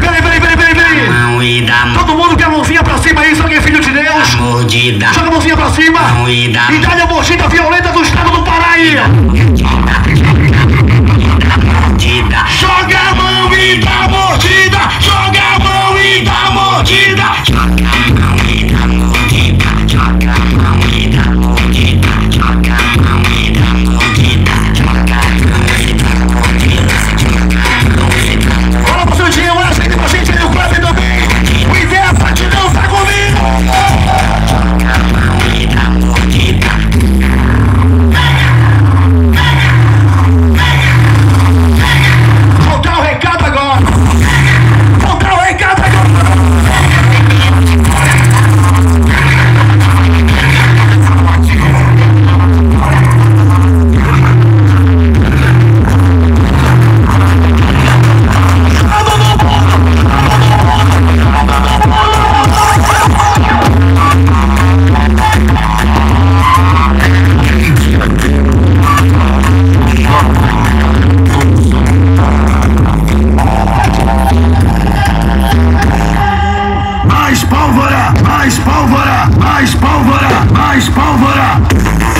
Peraí, peraí, peraí, peraí, peraí. Todo mundo quer a mãozinha pra cima, isso aqui é filho de Deus. Mordida. Joga a mãozinha pra cima. Mordida. E dá-lhe a mordida violenta do estado do Pará aí. pólvora, mais pólvora, mais pólvora, mais pólvora.